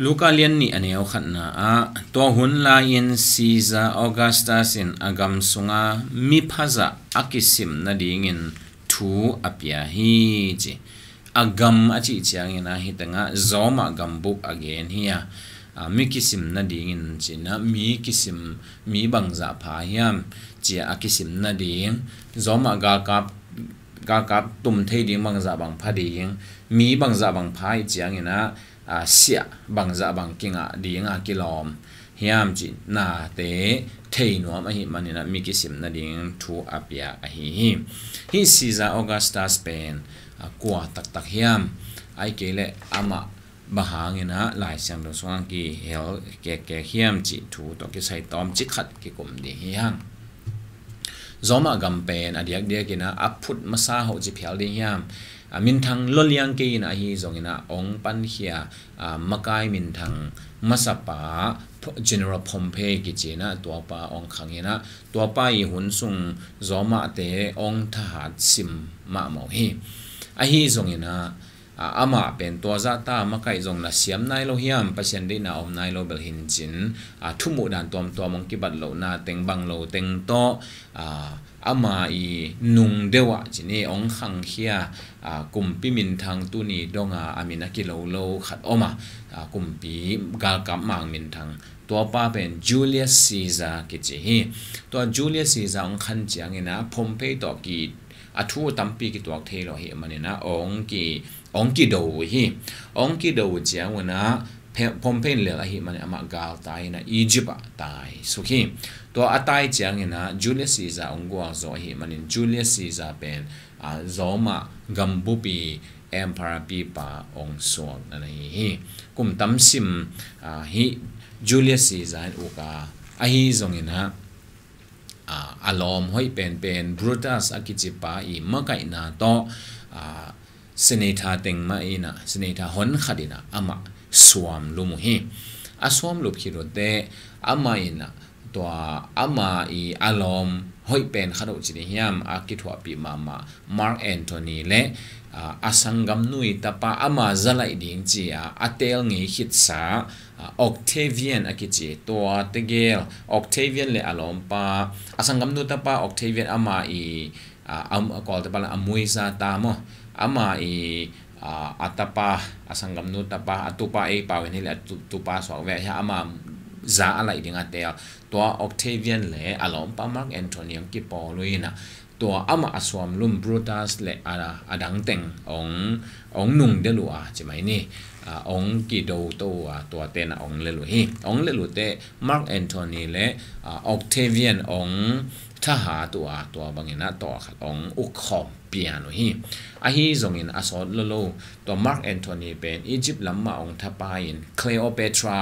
Luka lian ni ane, au khat na, a. To hun la in Caesar Augustus in agam sunga mi phaza akisim na ding in thu apia hi chi. Agam achi chiang ina hi tanga zoma agam buk again hiya mi kisim na ding in chi na, mi kisim, mi bangza pha hiam chi akisim na ding zoma ga kap ga kap tum thei ding bangza bang pha ding. Mi bangza bang pha chiang ina à xia bằng dạ bằng kinh à đi ngà kí hiam chỉ na te thầy nó mà hi mà nè mi kí sim na ding thu apia a à hi hi. Hi Caesar augusta, Spain. A qua tak tak hiam. Ai kể lệ ama bahangina lai sang do swang ki hel ke ke hiam chi. Thu to ki sai tom chi khat ki kum di hiang zoma gampen adiak dia kina aput masa ho chi phial di hiam. min thang lol ke in a hi zong ong pan hia makai min thang masapa general pompe ki chena to pa ong khang ina to pa i hun sung zoma te ong tha sim ma mo hi. A hi zong ama pen to za ta ma kai jong na siam nai lo hiam pasien de na om nai lo bel hin chin a thumu dan tom tom mong ki bat lo na teng bang lo teng to a ama i nung dewa chini ong khang khia kumpi min thang tu ni donga amina ki lo lo khat oma kumpi gal kam mang min thang ตัวป้าเป็นจูเลียสซีซากิจิฮีตัวจูเลียสซีซาองคันจียงนะผมไปต่อกี အထူးတမ်ပီကီတောက်သေးလို့ဟိမနေနာအောင်ကီအောင်ကီဒိုဟိအောင်ကီဒိုကျန်ဝနာพอมเพนเลลหิมันอมากาลตายนะอียิปต์ตายสุขีตัวอตายจังนะจูเลียสซีซาองกวาโซหิมันจูเลียสซีซาเป็นอ่าโซมากัมบูปีเอ็มพาราปีปาองสวงนั่นเองกุมตัมซิมอ่าฮิจูเลียสซีซาอุกาอหิซงนะ อารลอมห้อยเป็นเป็นบรูตัสอากิจิปาอีมะกะอินาโตสเนธาเต็งมาอินะสเนธาหนขัดินะอามะสวมลุมหิอาสวมลุบคิโรเตอามาอินะ อารมณ์หอยเป็นขนมจีนเฮียมอากิทวปีมามามาร์กแอนโทนีและอาสังกัมนุยตาปาอามาจะไลดิ้งจีอาเตลงี้คิดสาออกเทเวียนอากิจีตัวเตเกลออกเทเวียนเลยอารมณ์ปาอาสังกัมนุตาปาออกเทเวียนอามาอีอามกอลตาปาอามุยซาตามอามาอีอาตาปาอาสังกัมนุตาปาอตุปาเอปาเวนี่แหล za ala i dinga te to octavian le alom pa mark antonium ki po luina to ama aswam lum brutus le ara adang teng ong ong nung de lu a chi mai ni ong ki do to a to te na ong le lu hi ong le lu te mark antony le octavian ong ทหาตัวตัวบางอย่างนะต่อขัดองอุกขอมเปียนุฮีอาฮีจงอินอาซอลโลตัวมาร์กแอนโทนีเป็นอียิปต์ลำมาองทปายินเคลโอเปตรา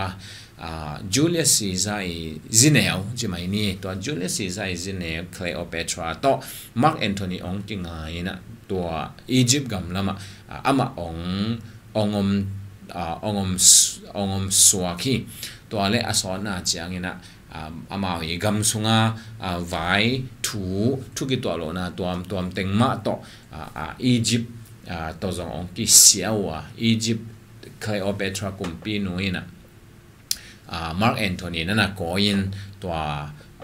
uh, Julius Caesar i Zinel chi mai ni to Julius Caesar i Zinel Cleopatra to Mark Antony ong ki ngai na to Egypt gam lama uh, ama ong ongom uh, ongom ongom swaki to ale asona chiang ina um, ama hi gam sunga uh, vai thu thu ki to lo na tuam tuam teng ma to uh, uh, Egypt uh, to zong ong ki siawa Egypt Cleopatra kumpi nuina uh, Mark Anthony nana ko in to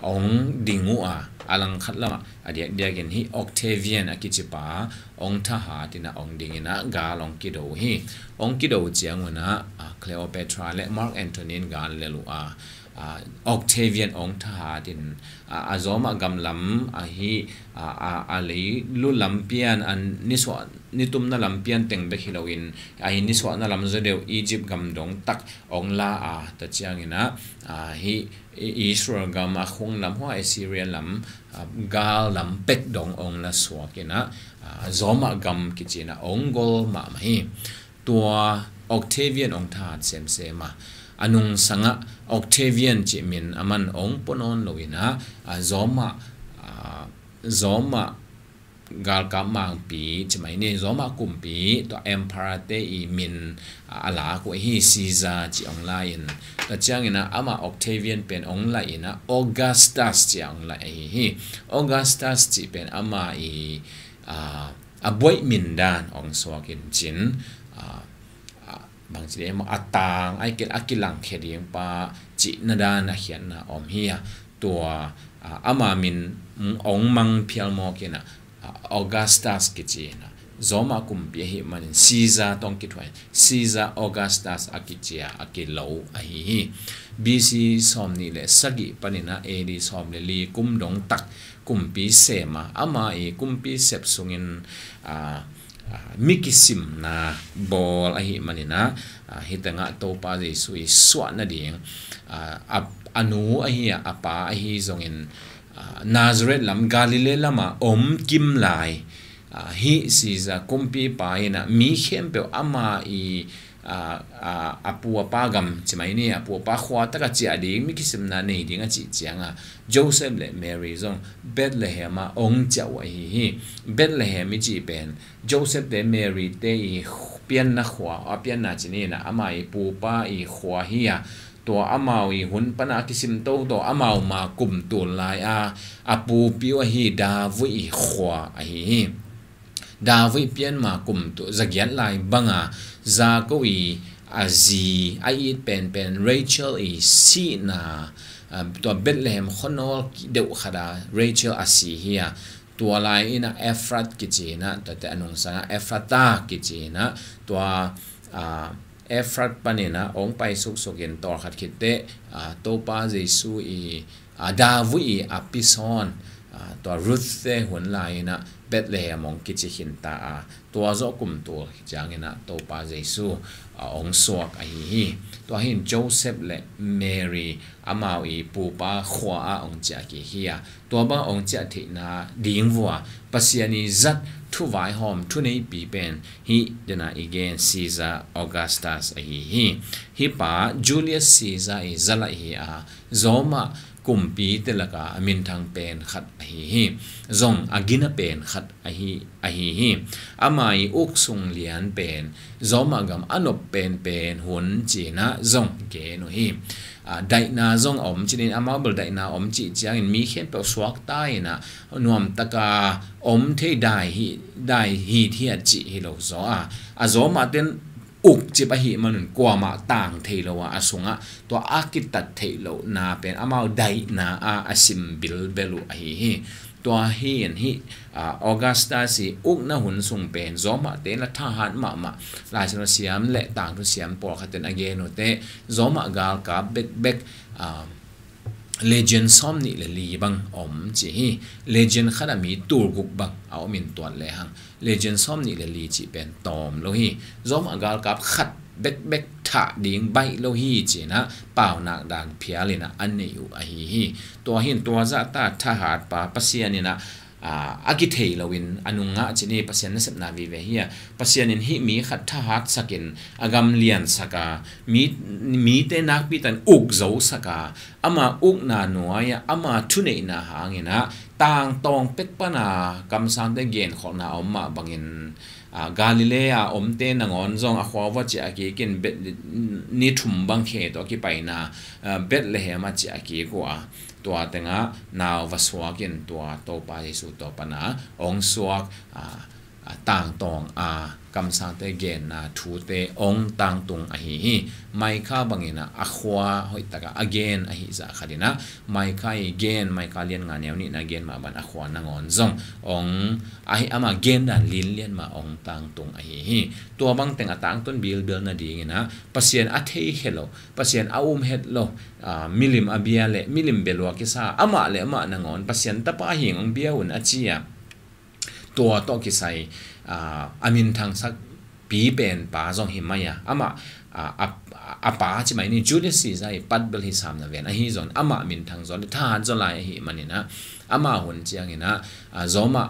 ong dingu a alang khat lama adia dia gen hi Octavian akichipa ong tha ha tina ong dingina ga long ki do hi ong ki do chiang na Cleopatra le Mark Anthony ga le lu a À, Octavian ong tha tin a zoma gam lam a hi a a le lu lam pian an ni so ni tum na lam pian teng be hilowin a à, hi, ni so na lam zo deu Egypt gam dong tak ong la a ta chiang ina a hi Israel gam a khung lam ho Assyrian lam gal lam pek dong ong la so kina zoma gam kichina ong gol ma ma hi. Tua Octavian ong tha sem se ma anung sanga, Octavian chi min aman ong, ponon loina a uh, zoma a zoma gal ka mang pi chi mai ne zoma kum pi to empire te i min uh, ala ko hi Caesar chi ong lain. Ta chang ina, ama Octavian pen ong la ina, Augustus chi ong la hi. Augustus chi pen ama i a a boy min dan ong swakin chin a bang chi ma atang, ai kel akilang kheding pa chi na da na hian na om hi tua ama min ong mang phial mo ke augustus ke chi na. Zoma kum pi hi man caesar tong ki thwai. Caesar, augustus akichia akilo a hi bc som ni le sagi panina ad som le li kum dong tak. Kum pi sema, ama e kum pi sep sungin, a mikisim na bol a hi manina hitanga to pa je sui swa na ding a anu a hi apa a hi zongin nazareth lam galilee lama om kim lai hi si za kumpi pa ina mi khem pe ama i a a apua pagam chimai ni apua pa khwa ta ka chi adi mi kisim na nei ding a chi chianga joseph le mary zong bethlehem a ong cha wa hi hi bethlehem mi chi pen joseph le mary te i pian na khwa a pian na chi ni na ama i pu pa i khwa hi ya to amau i hun pana kisim to to amau ma kum tul lai a apu piwa hi da vu i khwa a hi hi da với pian ma kum to zagian lai. Banga za ko i a zi a i pen pen, Rachel i si na à, to Bethlehem khonol deuh khada Rachel a si hiya tua lai ina Ephrat ki na to te anung sa Ephrata ki chi na. Tua à, à, a Ephrat panina ong pai suk sukin tor khat khit te to pa Jesu i a ตัว root เซหุนลายนะเบ็ดเลยมองกิจหินตาตัวจกุมตัวจางนะตัวปาเจซูองสวกไอฮีตัวหินโจเซฟและเมรีอามาอีปูปาขวาองจากิฮียตัวบ้าองจาทินาดิงวัวปัสยานีจัดทุไวหอมทุนี้ปีเป็นฮีเดนาอีเกนซีซาออกัสตัสไอฮีฮีปาจูเลียสซีซาอีซาลาฮีอาโซมา kumpi te laka amin thang pen khat a hi hi. Zong agina pen khat a hi a hi hi. Amai uk sung lian pen. Zoma gam anop pen pen hun chi na zong ke no hi. A dai na zong om chinin ama bul dai na om chi chiang in mi khen pe swak tai na. Nuam taka om the dai hi dai hi thia chi hi lo zo a. A zo ma ten อุกจิบอหิมันนุนกว่ามาต่างเทโลวาอสุงะตัวอากิตัดเทโลนาเป็นอามาไดนาอาอสิมบิลเบลุอหิฮีตัวเฮียนฮิออกัสตาสีอุกนะหุนสุงเป็นจอมะเตนละทหารมามาลาชนเสียมและต่างทุเสียมปอลขัดเตนอเกโนเตจอมะกาลกาเบกเบกอ่า legend som ni le li bang om chi hi legend khana mi tur guk bang aw min tuan le hang legend som ni le li chi pen tom lo hi zom agal kap khat bek bek tha ding bai lo hi chi na pau nak dan phia le na an ne u a hi hi to hin to za ta tha hat pa pasia ni na agi thei lowin anunga chini pasien na sep na vi ve hiya pasien in hi mi khat tha hat sakin agam lian saka mi mi te nak pi tan uk zo saka ama uk na noya ama thune na hangina tang tong pek pana kam san te gen kho na omma bangin Galilea om te nangon zong a khwa wa chi aki kin bet ni thum bang khe to ki pai na Bethlehem a chi aki ko a ตัวเต็งะนาววสวากินตัวโตปาเยซูตัวปนาองสวก ต่างตองอากำสังเตเกนนาทูเตองต่างตุงอหิหิไม่ค่าบังเงินะอควาหอยตะกะ again อหิจะขัดินะไม่ค่า again ไม่ค่าเลียนงานเนี้ยนี่นะ again มาบันอควานางอนซงองอหิอามา again ดันลินเลียนมาองต่างตุงอหิหิตัวบังเต็งต่างตุนบิลเบลนาดีเงินะปัสเซียนอัทเฮเฮโลปัสเซียนอาอุมเฮโลอ่ามิลิมอเบียเลมิลิมเบลวากิซาอามาเลอามานางอนปัสเซียนตะปาหิงองเบียอุนอจีย ตัวโตกิไซอ่าอามินทางสักปีเป็นป้าจงหิมายาอามาอ่าอาป้าใช่ไหมนี่จูเลียสซีไซปัดเบลฮิสามนะเวนอฮิจอนอามามินทางจอนท่าจอนไลหิมันนี่นะอามาหุ่นเจียงนี่นะอ่าจอมา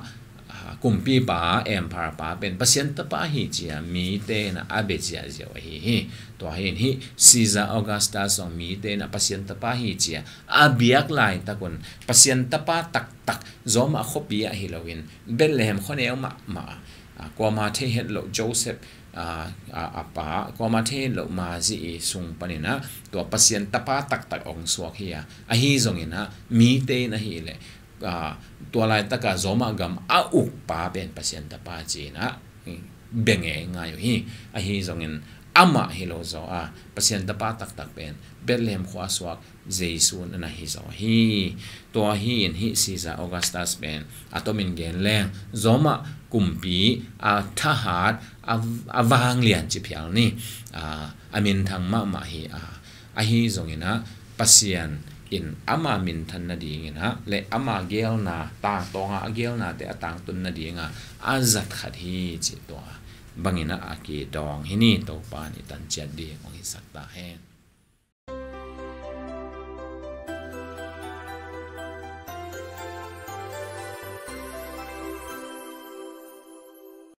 กุมปีป้าเอ็มพาร์ป้าเป็นเปอร์เซ็นต์ป้าฮีจียมีเตนะอาเบเจียเจียวฮีฮีตัวเห็นฮีซีซาออกัสตาสองมีเตนะเปอร์เซ็นต์ป้าฮีจียอาเบียกไลน์ตะกุนเปอร์เซ็นต์ป้าตักตักจอมอาคบียฮิโลวินเบลเลมคนเอวมามากัามาเทเห็นโลโจเซฟอ่าอ่าป้ากวามาเทนลมาจีสุงปนินะตัวเปอร์เซ็นต์ตะาตักตักองสวกเฮียอาฮีจงเนะมีเตนะฮีเลย mi te na hi le a to lai taka zoma gam a u pa ben pasien tapa ji na benge nga yo hi a hi zong in ama hi lo zo a pasien da pa tak tak pen bethlehem khwa swak jesu na hi zo hi to hi in hi si za augustus pen atomin gen leng zoma kumpi a thahat a wang lian chi phial ni a amin thang ma ma hi a a hi zongina pasien in ama min than na ding ina le ama gel na ta to nga gel na te atang tun na dinga azat khat hi chi to bangina aki dong hini to pa ni tan chat di ong hi sakta hen